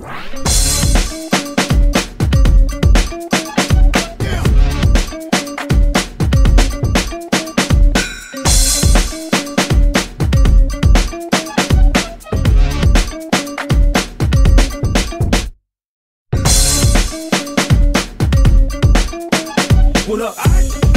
What up?